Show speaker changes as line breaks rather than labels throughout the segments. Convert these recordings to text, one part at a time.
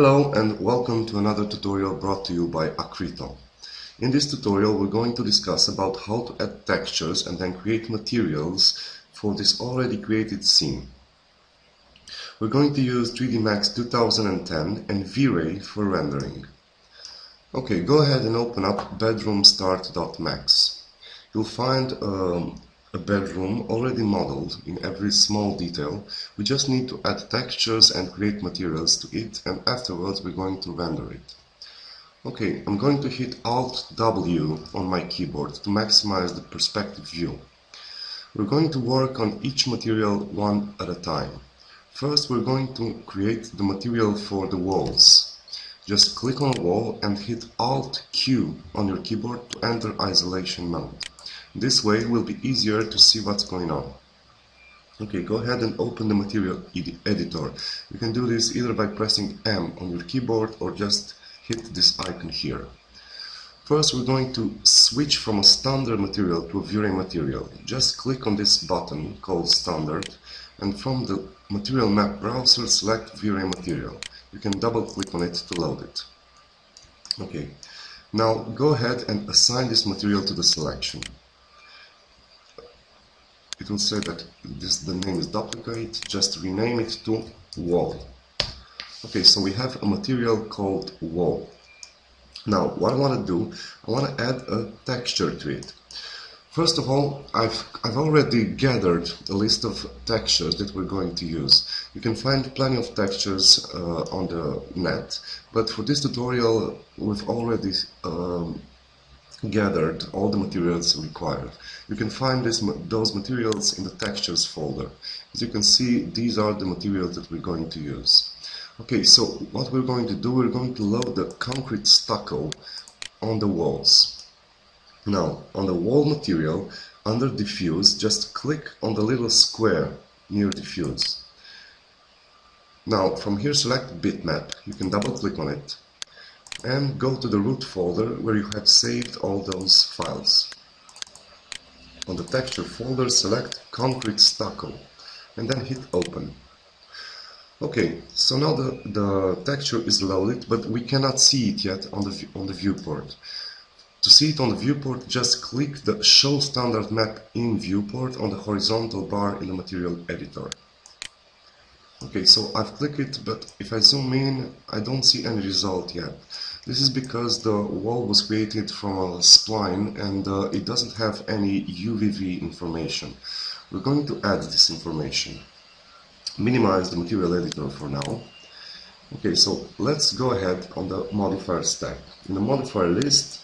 Hello and welcome to another tutorial brought to you by Acrito. In this tutorial we're going to discuss about how to add textures and then create materials for this already created scene. We're going to use 3D Max 2010 and V-Ray for rendering. Okay, go ahead and open up bedroomstart.max. You'll find um, a bedroom already modeled in every small detail. We just need to add textures and create materials to it and afterwards we're going to render it. Okay, I'm going to hit Alt W on my keyboard to maximize the perspective view. We're going to work on each material one at a time. First we're going to create the material for the walls. Just click on wall and hit Alt Q on your keyboard to enter isolation mode. This way it will be easier to see what's going on. Okay, go ahead and open the material ed editor. You can do this either by pressing M on your keyboard or just hit this icon here. First we're going to switch from a standard material to a V-Ray material. Just click on this button called standard and from the material map browser select V-Ray material. You can double click on it to load it. Okay, now go ahead and assign this material to the selection it will say that this the name is duplicate just rename it to wall. Okay so we have a material called wall. Now what I want to do I want to add a texture to it. First of all, I've, I've already gathered a list of textures that we're going to use. You can find plenty of textures uh, on the net, but for this tutorial we've already um, gathered all the materials required. You can find this, those materials in the textures folder. As you can see, these are the materials that we're going to use. Okay, so what we're going to do, we're going to load the concrete stucco on the walls. Now, on the wall material, under diffuse, just click on the little square near diffuse. Now, from here select bitmap, you can double click on it and go to the root folder where you have saved all those files. On the texture folder select concrete stucco and then hit open. Okay, so now the, the texture is loaded, but we cannot see it yet on the, on the viewport. To see it on the viewport, just click the Show Standard Map in Viewport on the horizontal bar in the Material Editor. Okay, so I've clicked it, but if I zoom in, I don't see any result yet. This is because the wall was created from a spline and uh, it doesn't have any UVV information. We're going to add this information. Minimize the material editor for now. Okay, so let's go ahead on the modifier stack. In the modifier list,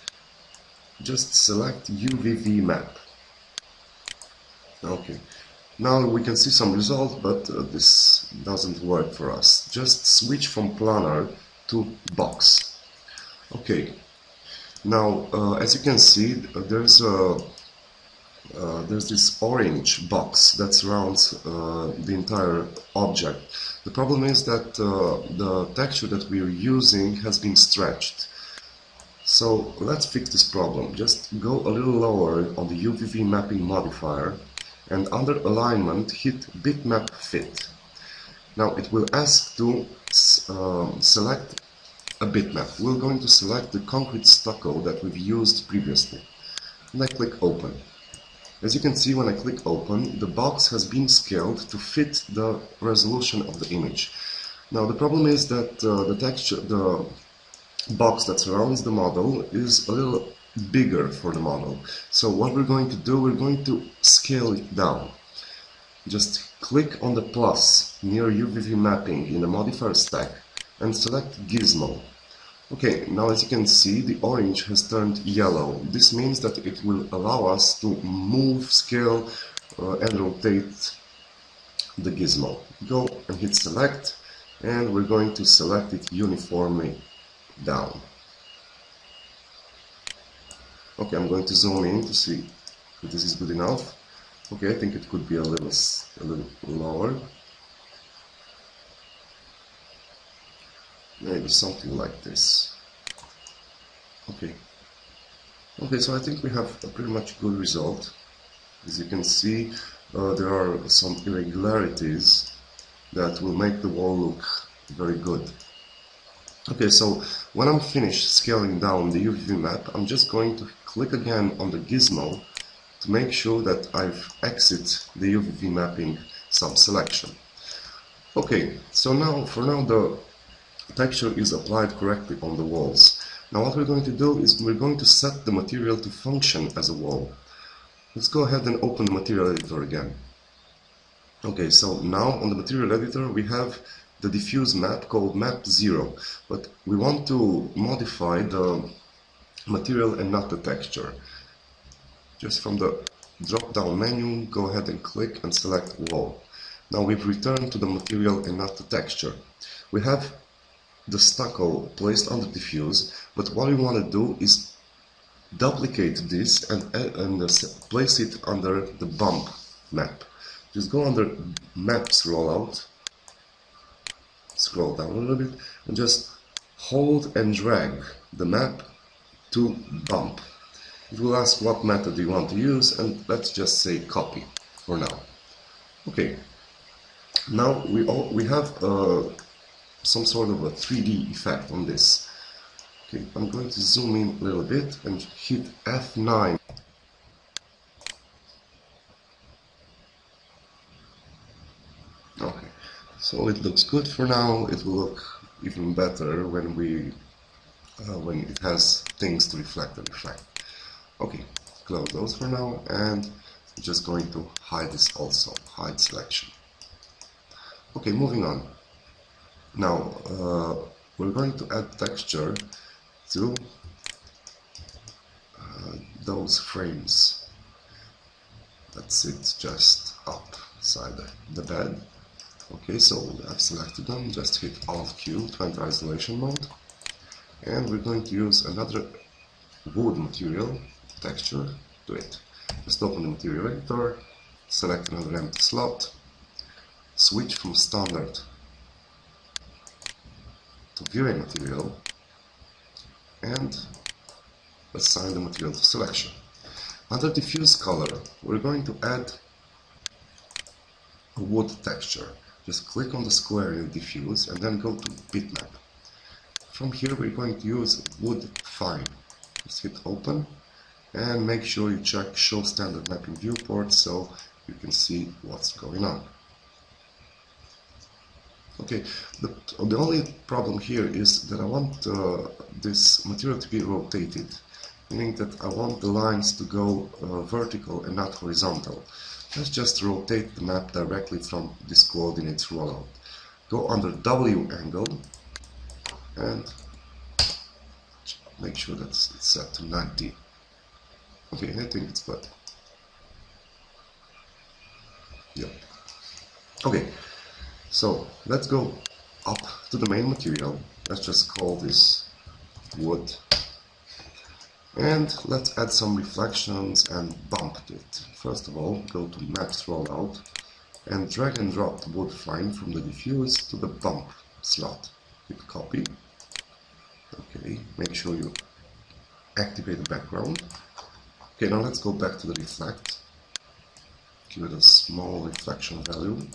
just select UVV map. Okay, now we can see some result, but uh, this doesn't work for us. Just switch from planar to box. Okay, now uh, as you can see, uh, there's a uh, there's this orange box that surrounds uh, the entire object. The problem is that uh, the texture that we're using has been stretched. So let's fix this problem. Just go a little lower on the UVV mapping modifier and under alignment hit bitmap fit. Now it will ask to um, select a bitmap. We're going to select the concrete stucco that we've used previously. And I click open. As you can see when I click open, the box has been scaled to fit the resolution of the image. Now the problem is that uh, the texture, the box that surrounds the model is a little bigger for the model. So what we're going to do, we're going to scale it down. Just click on the plus near UVV mapping in the modifier stack and select Gizmo. Okay, now as you can see, the orange has turned yellow. This means that it will allow us to move, scale uh, and rotate the gizmo. Go and hit select and we're going to select it uniformly down. Okay, I'm going to zoom in to see if this is good enough. Okay, I think it could be a little, a little lower. maybe something like this okay okay so I think we have a pretty much good result as you can see uh, there are some irregularities that will make the wall look very good Okay, so when I'm finished scaling down the UV map, I'm just going to click again on the gizmo to make sure that I've exit the UV mapping sub-selection. Okay, so now, for now the texture is applied correctly on the walls. Now what we're going to do is we're going to set the material to function as a wall. Let's go ahead and open the material editor again. Okay, so now on the material editor we have the diffuse map called map 0, but we want to modify the material and not the texture. Just from the drop down menu, go ahead and click and select wall. Now we've returned to the material and not the texture. We have the stucco placed on the diffuse, but what we want to do is duplicate this and, and place it under the bump map. Just go under maps rollout, scroll down a little bit, and just hold and drag the map to bump. It will ask what method you want to use, and let's just say copy for now. Okay, now we all we have uh, some sort of a 3D effect on this. Okay, I'm going to zoom in a little bit and hit F9. Okay, so it looks good for now. It will look even better when we uh, when it has things to reflect and reflect. Okay, close those for now and I'm just going to hide this also, hide selection. Okay, moving on. Now, uh, we're going to add texture to uh, those frames. That's it, just upside the bed. Okay, so I've selected them, just hit Alt Q to enter isolation mode. And we're going to use another wood material texture to it. Just open the material editor, select another empty slot, switch from standard to V-Ray material and assign the material to selection. Under diffuse color, we're going to add a wood texture. Just click on the square in diffuse and then go to bitmap. From here we're going to use wood fine. Just hit open and make sure you check show standard mapping viewport so you can see what's going on. Okay, the, the only problem here is that I want uh, this material to be rotated, meaning that I want the lines to go uh, vertical and not horizontal. Let's just rotate the map directly from this coordinates rollout. Go under W angle and make sure that it's set to 90. Okay, I think it's good. Yep. Okay, so let's go up to the main material. Let's just call this wood. And let's add some reflections and bump it. First of all, go to Maps Rollout and drag and drop the wood fine from the diffuse to the bump slot. Hit copy. Okay, make sure you activate the background. Okay, now let's go back to the reflect. Give it a small reflection value.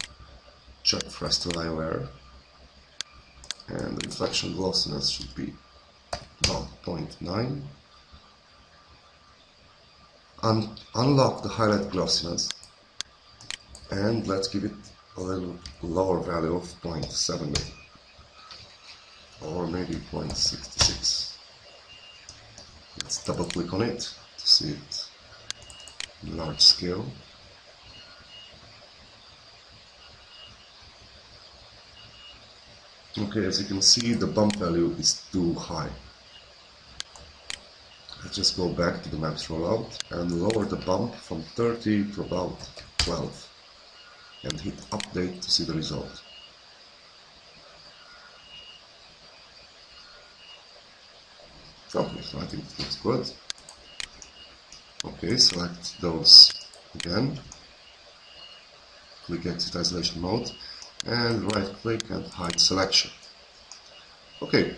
Check for Fresnel IOR and the reflection glossiness should be about 0.9 Un unlock the highlight glossiness. And let's give it a little lower value of 0.7 or maybe 0.66 let's double click on it to see it in large scale Okay, as you can see, the bump value is too high. Let's just go back to the maps rollout and lower the bump from 30 to about 12 and hit update to see the result. Okay, so I think it looks good. Okay, select those again. Click exit isolation mode and right click and hide selection. Okay,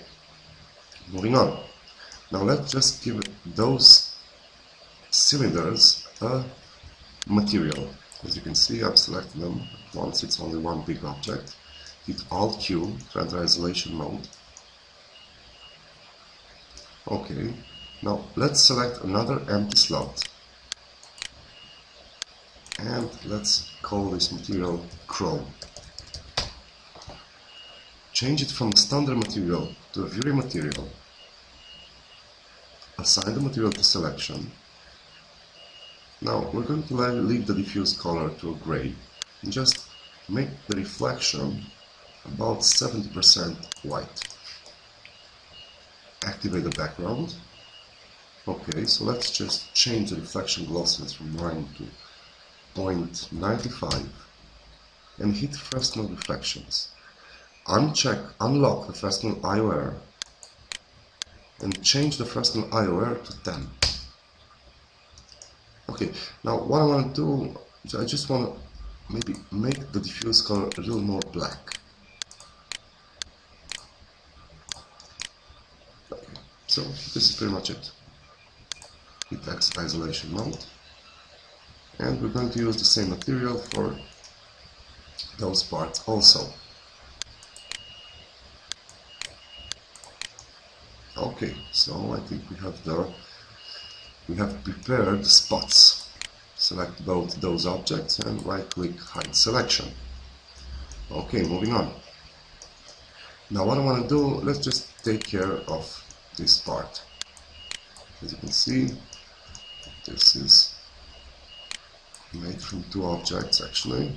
moving on. Now let's just give those cylinders a material. As you can see, I've selected them once, it's only one big object. Hit Alt Q to enter isolation mode. Okay, now let's select another empty slot and let's call this material chrome. Change it from standard material to a V-Ray material. Assign the material to selection. Now we're going to leave the diffuse color to a gray and just make the reflection about 70% white. Activate the background. Okay, so let's just change the reflection glossiness from 9 to 0.95 and hit Fresnel reflections. Uncheck, unlock the Fresnel IOR and change the Fresnel IOR to 10. Okay, now what I want to do, is I just want to maybe make the diffuse color a little more black. Okay, so this is pretty much it. Hit X isolation mode and we're going to use the same material for those parts also. Okay, so I think we have the we have prepared spots. Select both those objects and right click hide selection. Okay, moving on. Now what I want to do, let's just take care of this part. As you can see, this is made from two objects actually.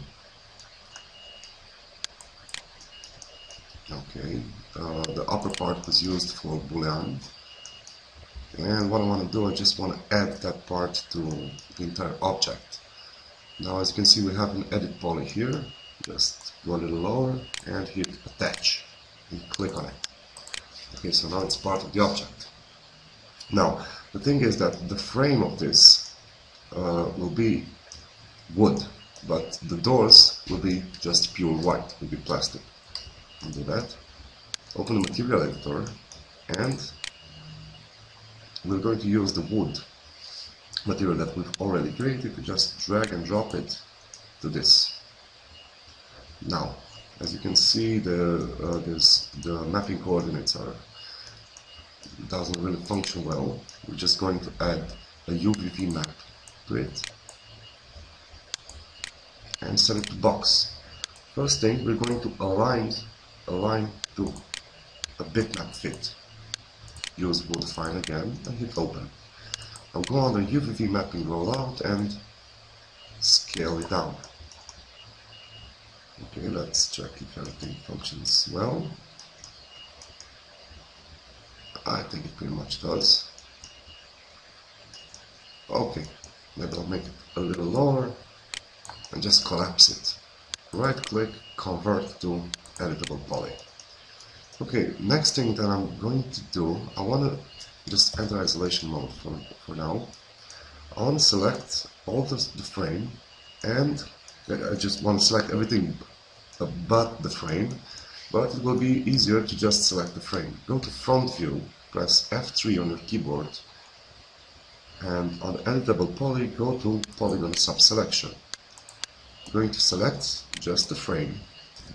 Okay, uh, the upper part was used for boolean and what I want to do, I just want to add that part to the entire object. Now as you can see we have an edit poly here, just go a little lower and hit attach and click on it. Okay, so now it's part of the object. Now, the thing is that the frame of this uh, will be wood, but the doors will be just pure white, will be plastic. I'll do that. Open the material editor and we're going to use the wood material that we've already created, to just drag and drop it to this. Now, as you can see, the uh, this, the mapping coordinates are doesn't really function well. We're just going to add a UVV map to it and it to box. First thing, we're going to align align to a bitmap fit. Use wood file again and hit open. I'll go on the UVV mapping rollout and scale it down. Okay, let's check if everything functions well. I think it pretty much does. Okay, maybe I'll make it a little lower and just collapse it. Right click, convert to editable poly. Okay, next thing that I'm going to do, I want to just enter isolation mode for, for now. I want to select all the, the frame and I just want to select everything but the frame, but it will be easier to just select the frame. Go to front view, press F3 on your keyboard, and on editable poly, go to polygon subselection going to select just the frame,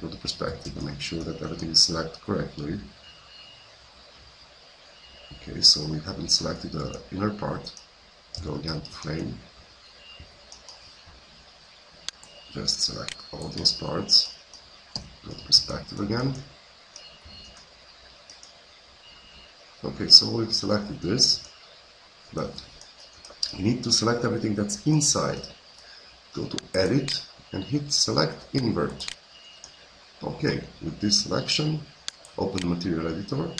go to perspective and make sure that everything is selected correctly. Okay, so we haven't selected the inner part. Go again to frame. Just select all those parts. To perspective again. Okay, so we've selected this, but we need to select everything that's inside. Go to edit and hit select invert. Okay, with this selection, open the material editor,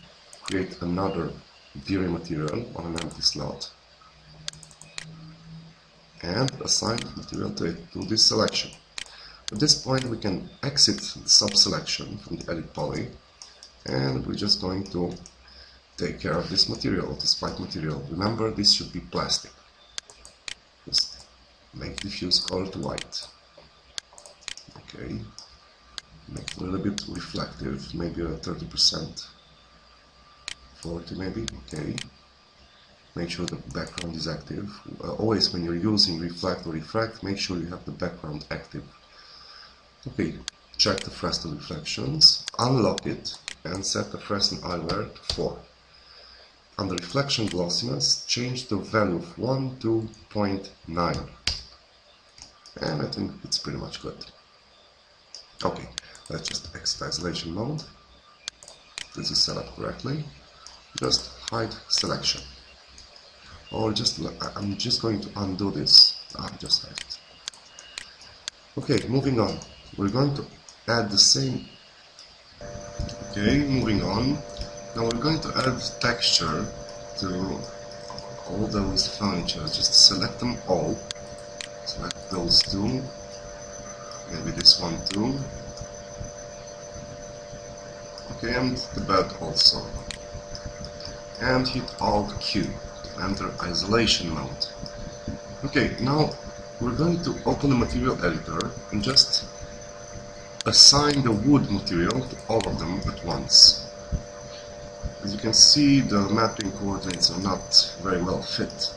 create another V-Ray material on an empty slot, and assign material to it to this selection. At this point we can exit the sub-selection from the edit poly and we're just going to take care of this material, this white material. Remember this should be plastic. Just make diffuse color to white okay make a little bit reflective maybe a 30% 40 maybe okay make sure the background is active uh, always when you're using reflect or refract make sure you have the background active okay check the Fresnel reflections unlock it and set the Fresnel IOR to 4 under reflection glossiness, change the value of 1 to 0.9. And I think it's pretty much good. Okay, let's just exit isolation mode. This is set up correctly. Just hide selection. Or just, I'm just going to undo this. Ah, just hide it. Okay, moving on. We're going to add the same. Okay, moving on. Now we're going to add texture to all those furniture. Just select them all. Select those two. Maybe this one too. Okay, and the bed also. And hit Alt Q enter isolation mode. Okay, now we're going to open the material editor and just assign the wood material to all of them at once. As you can see, the mapping coordinates are not very well fit.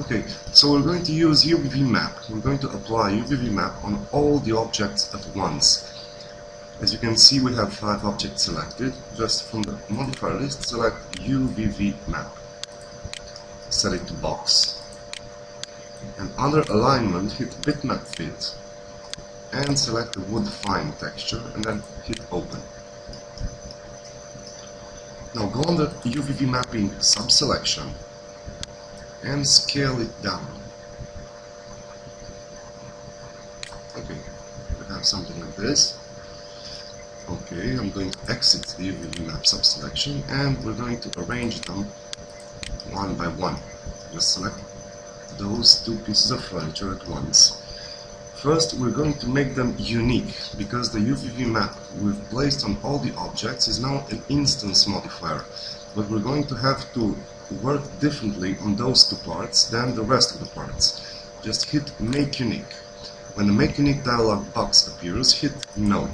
Okay, so we're going to use UVV map. We're going to apply UVV map on all the objects at once. As you can see, we have five objects selected. Just from the modifier list, select UVV map. Set it to box. And under alignment, hit bitmap fit and select the wood fine texture and then hit open. Now go under UVV mapping subselection and scale it down. Okay, we have something like this. Okay, I'm going to exit the map subselection and we're going to arrange them one by one. Just select those two pieces of furniture at once. First, we're going to make them unique, because the UVV map we've placed on all the objects is now an instance modifier, but we're going to have to work differently on those two parts than the rest of the parts. Just hit Make Unique. When the Make Unique dialog box appears, hit No.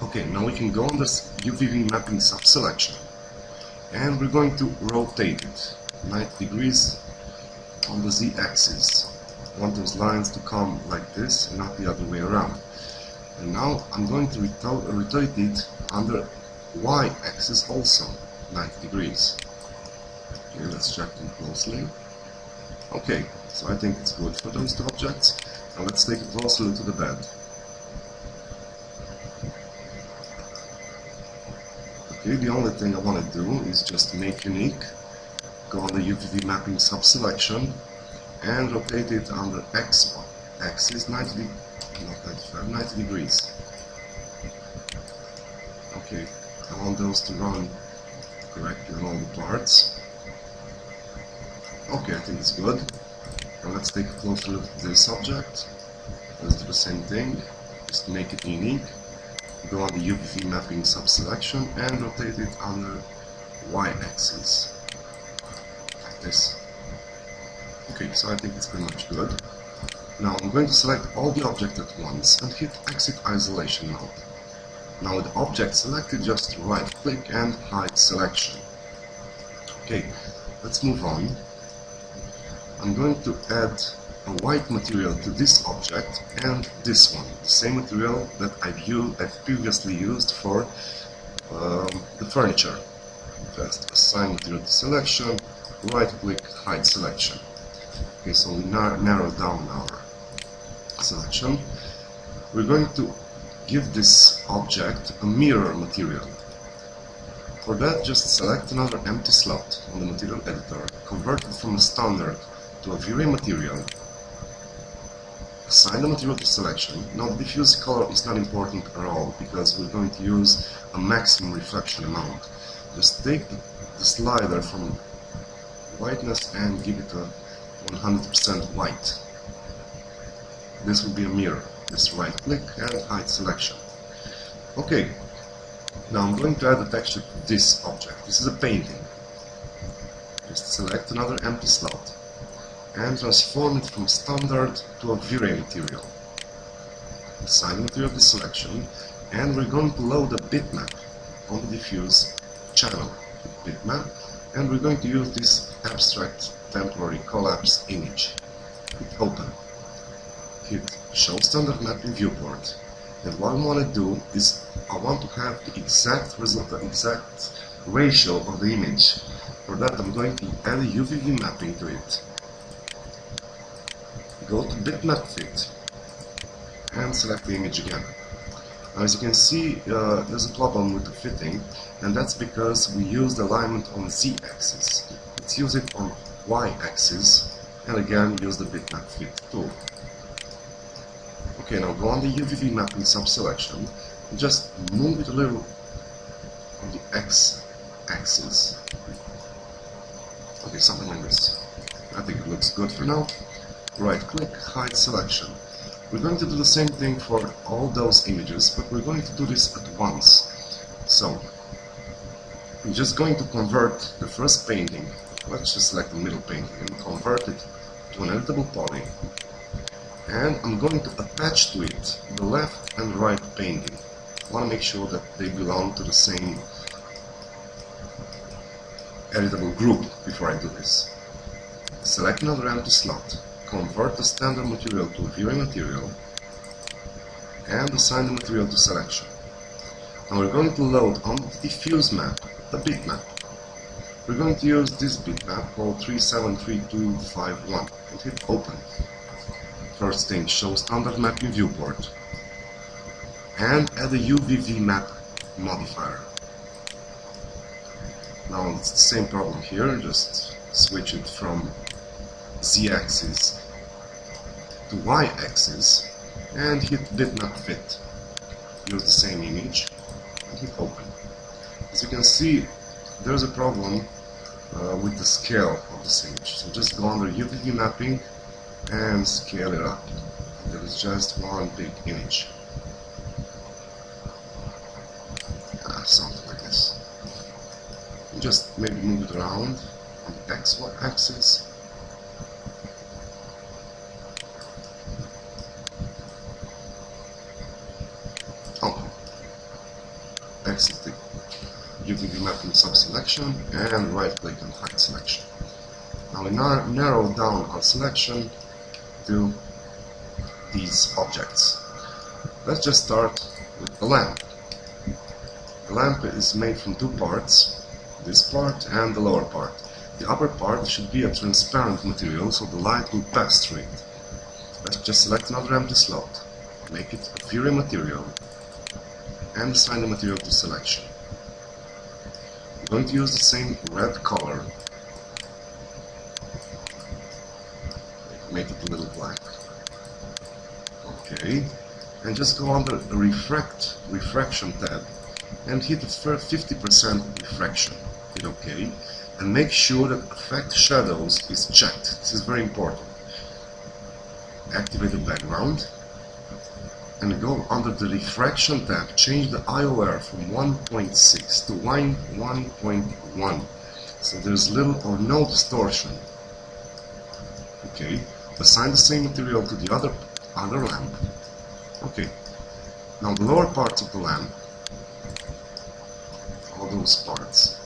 Okay, now we can go on this UVV mapping subselection, and we're going to rotate it 90 degrees on the z-axis want those lines to come like this and not the other way around. And now I'm going to rotate it under y-axis also, 90 degrees. Okay, let's check them closely. Okay, so I think it's good for those two objects. Now let's take a closer look to the bed. Okay, the only thing I want to do is just make unique, go on the UVV mapping sub-selection, and rotate it on the x axis 90, not 95, 90 degrees. Okay, I want those to run correctly on all the parts. Okay, I think it's good. Now let's take a closer look at this object. Let's do the same thing, just make it unique. Go on the UVV mapping subselection and rotate it on the y-axis. Like this. Okay, so I think it's pretty much good. Now I'm going to select all the objects at once and hit exit isolation mode. Now with the object selected, just right click and hide selection. Okay, let's move on. I'm going to add a white material to this object and this one, the same material that I've, I've previously used for um, the furniture. Just assign material to selection, right click, hide selection. Okay, so we nar narrow down our selection. We're going to give this object a mirror material. For that, just select another empty slot on the material editor, convert it from a standard to a V-Ray material, assign the material to selection. Now, the diffuse color is not important at all, because we're going to use a maximum reflection amount. Just take the, the slider from whiteness and give it a 100% white. This will be a mirror. Just right click and hide selection. Okay, now I'm going to add a texture to this object. This is a painting. Just select another empty slot and transform it from standard to a V-Ray material. Assign material to selection and we're going to load a bitmap on the diffuse channel. Bitmap and we're going to use this abstract temporary collapse image. Hit open. Hit show standard map in viewport And what I want to do is I want to have the exact result, the exact ratio of the image. For that I'm going to add a UVV mapping to it. Go to bitmap fit and select the image again. As you can see, uh, there's a problem with the fitting, and that's because we use the alignment on z-axis. Let's use it on y-axis, and again use the bitmap fit tool. Okay, now go on the UVV mapping sub-selection, and just move it a little on the x-axis. Okay, something like this. I think it looks good for now. Right click, hide selection. We're going to do the same thing for all those images, but we're going to do this at once. So, I'm just going to convert the first painting, let's just select the middle painting, and convert it to an editable poly. And I'm going to attach to it the left and right painting. I want to make sure that they belong to the same editable group before I do this. Select another empty slot convert the standard material to V-Ray material and assign the material to selection. Now we're going to load on the diffuse map the bitmap. We're going to use this bitmap called 373251 and hit open. First thing, show standard mapping viewport and add a UVV map modifier. Now it's the same problem here, just switch it from z-axis to y-axis and it did not fit. Use the same image and hit open. As you can see, there's a problem uh, with the scale of this image. So just go under UVV mapping and scale it up. There is just one big image. Ah, something like this. just maybe move it around on the x axis exit the UVV mapping sub-selection and right-click on hide selection. Now we narrow down our selection to these objects. Let's just start with the lamp. The lamp is made from two parts, this part and the lower part. The upper part should be a transparent material so the light will pass through it. Let's just select another empty slot, make it a V-Ray material, and assign the material to selection. To use the same red color, make it a little black. Okay, and just go under the refract refraction tab and hit the first 50% refraction. Hit OK, and make sure that effect shadows is checked. This is very important. Activate the background and go under the refraction tab, change the IOR from 1.6 to 1.1 so there's little or no distortion. Okay, assign the same material to the other, other lamp. Okay, now the lower parts of the lamp, all those parts,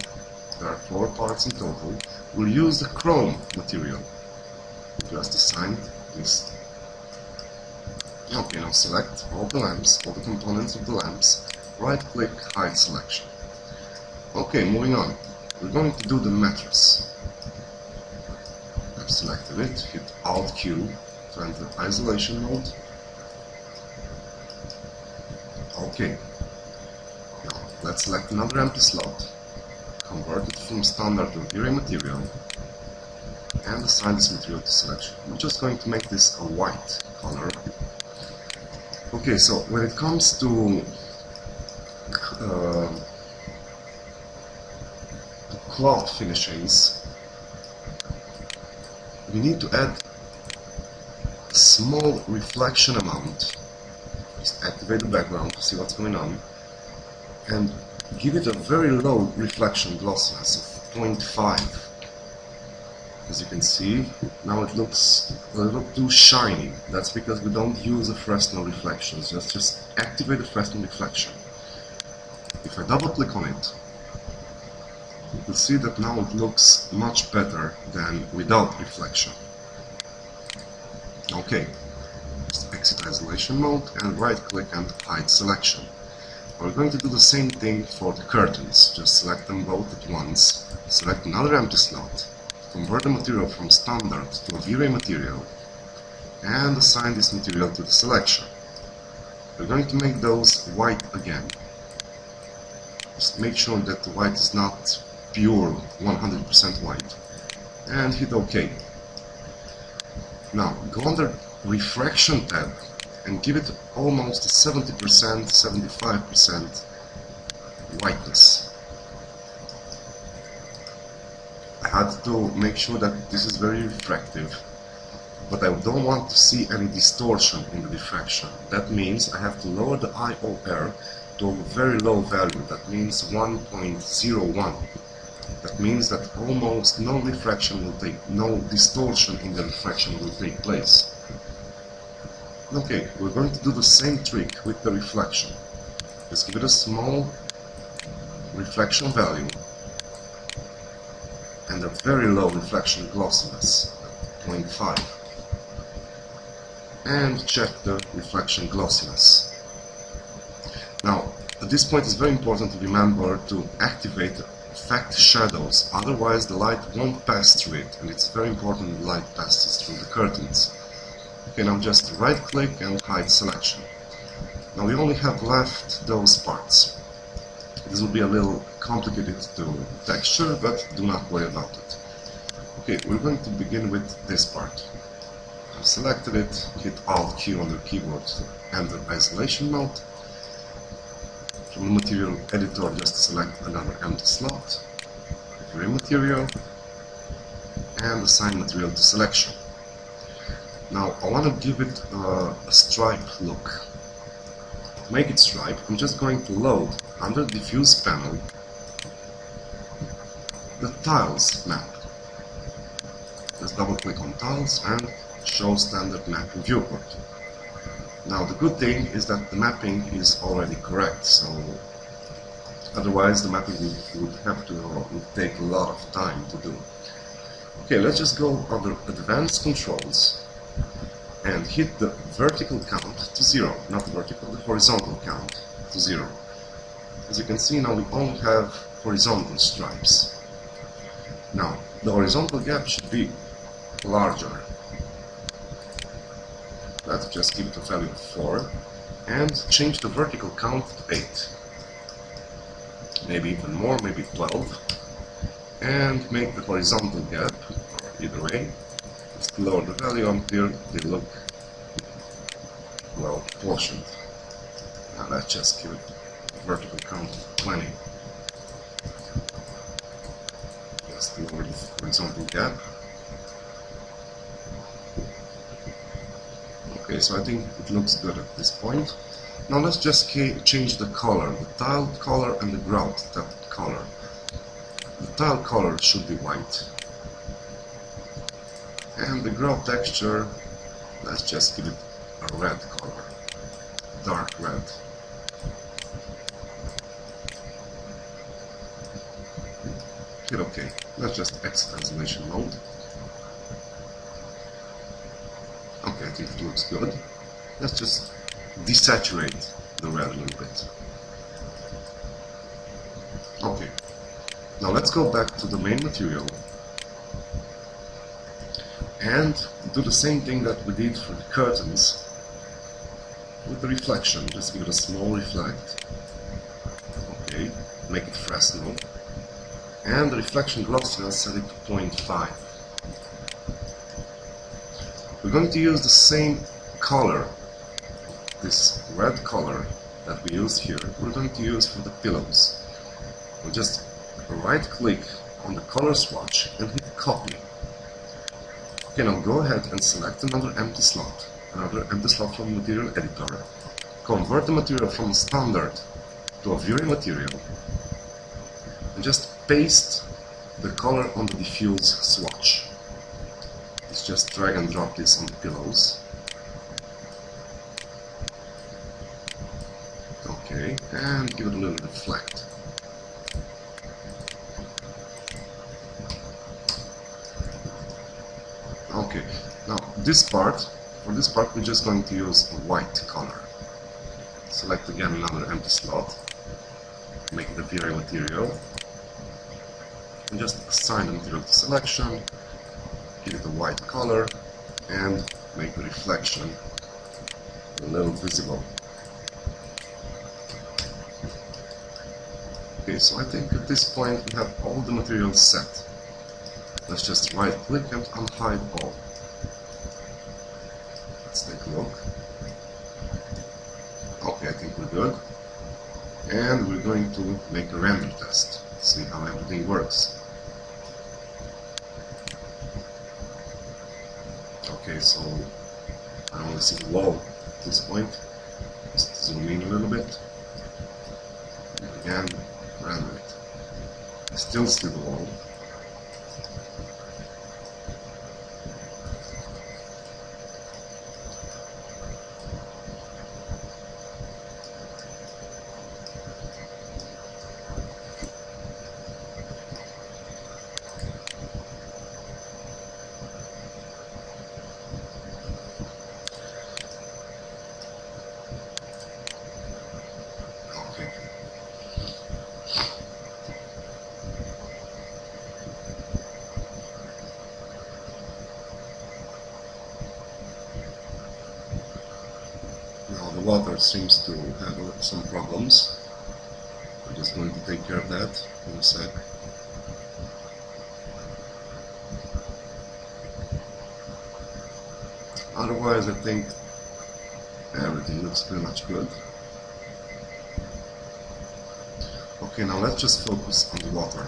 there are four parts in total, will use the chrome material. Just assign this Okay, now select all the lamps, all the components of the lamps, right click hide selection. Okay, moving on. We're going to do the mattress. I've selected it, hit Alt Q to enter isolation mode. Okay. Now let's select another empty slot, convert it from standard to material, and assign this material to selection. I'm just going to make this a white color Okay, so when it comes to uh, cloth finishings, we need to add a small reflection amount. Just activate the background to see what's going on, and give it a very low reflection glossiness of 0.5 as you can see now it looks a little too shiny. That's because we don't use the Fresnel reflections just just activate the Fresnel reflection. If I double click on it you can see that now it looks much better than without reflection. Okay. Just exit isolation mode and right click and hide selection. We're going to do the same thing for the curtains, just select them both at once, select another empty slot, convert the material from standard to a V-Ray material, and assign this material to the selection. We're going to make those white again. Just make sure that the white is not pure 100% white and hit OK. Now go under refraction tab and give it almost 70%, 75% whiteness. I had to make sure that this is very refractive, but I don't want to see any distortion in the diffraction. That means I have to lower the IOR to a very low value, that means 1.01. That means that almost no refraction will take, no distortion in the refraction will take place. Okay, we're going to do the same trick with the reflection. Let's give it a small reflection value and a very low reflection glossiness, 0.5. And check the reflection glossiness. Now, at this point it's very important to remember to activate effect shadows, otherwise the light won't pass through it, and it's very important the light passes through the curtains. Okay, now just right click and hide selection. Now we only have left those parts. This will be a little complicated to texture, but do not worry about it. Okay, we're going to begin with this part. I've selected it, hit Alt Q on the keyboard to enter isolation mode. From the material editor, just select another empty slot, V-Ray material, and assign material to selection. Now I want to give it uh, a stripe look. To make it stripe, I'm just going to load under the diffuse panel the tiles map. Just double click on tiles and show standard mapping viewport. Now the good thing is that the mapping is already correct, so otherwise the mapping would, have to would take a lot of time to do. Okay, let's just go under advanced controls and hit the vertical count to zero, not vertical, the horizontal count to zero. As you can see now we only have horizontal stripes. Now, the horizontal gap should be larger. Let's just give it a value of 4 and change the vertical count to 8. Maybe even more, maybe 12. And make the horizontal gap, either way, just lower the value until they look well proportioned. Now let's just give it a vertical count of 20. Just lower the horizontal gap. Okay, so I think it looks good at this point. Now let's just change the color, the tile color and the grout color. The tile color should be white and the grout texture let's just give it a red color dark red hit let's just exit isolation mode okay I think it looks good let's just desaturate the red a little bit okay now let's go back to the main material and do the same thing that we did for the curtains with the reflection. Just give it a small reflect. Okay, make it Fresnel. And the reflection glossiness set it to 0.5. We're going to use the same color, this red color that we used here, we're going to use for the pillows. We'll just right click on the color swatch and hit copy. Okay, now go ahead and select another empty slot, another empty slot from Material Editor. Convert the material from standard to a V-Ray material and just paste the color on the diffuse swatch. Let's just drag and drop this on the pillows. Okay, and give it a little reflect. Okay, now this part For this part we're just going to use a white color. Select again another empty slot, make it a V-Ray material, just assign the material to selection, give it a white color, and make the reflection a little visible. Okay, so I think at this point we have all the materials set. Let's just right click and unhide all. Let's take a look. Okay, I think we're good. And we're going to make a render test, see how everything works. Okay, so I only see the wall at this point. Just zoom in a little bit. Again, render it. Still see the wall. Okay. Now the water seems to have uh, some problems. I'm just going to take care of that in a sec. Otherwise, I think everything looks pretty much good. Okay, now let's just focus on the water.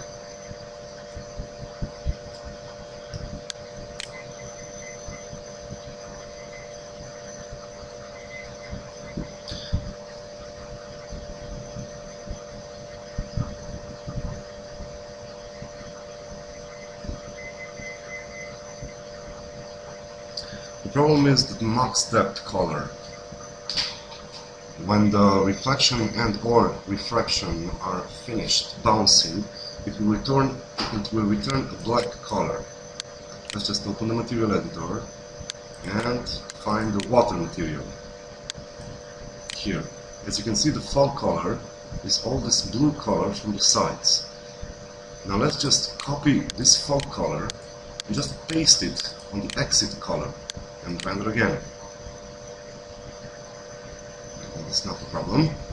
The problem is the max depth color. When the reflection and or refraction are finished bouncing, it will return it will return a black color. Let's just open the material editor and find the water material. Here. As you can see the fog color is all this blue color from the sides. Now let's just copy this fog color and just paste it on the exit color and render again. That's not a problem.